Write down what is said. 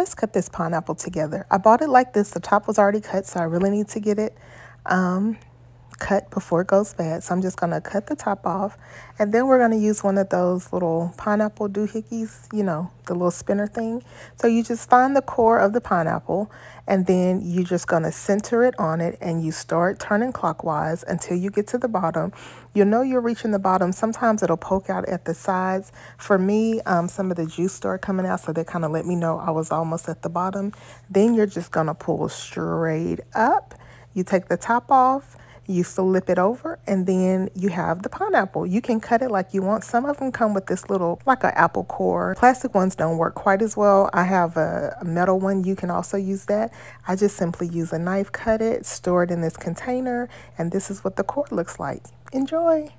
let's cut this pineapple together. I bought it like this. The top was already cut, so I really need to get it um, cut before it goes bad. So I'm just going to cut the top off. And then we're going to use one of those little pineapple doohickeys, you know, the little spinner thing. So you just find the core of the pineapple and then you're just going to center it on it and you start turning clockwise until you get to the bottom. You'll know you're reaching the bottom. Sometimes it'll poke out at the sides. For me, um, some of the juice started coming out, so they kind of let me know I was almost at the bottom. Then you're just going to pull straight up. You take the top off you flip it over and then you have the pineapple. You can cut it like you want. Some of them come with this little, like an apple core. Plastic ones don't work quite as well. I have a metal one. You can also use that. I just simply use a knife, cut it, store it in this container, and this is what the core looks like. Enjoy.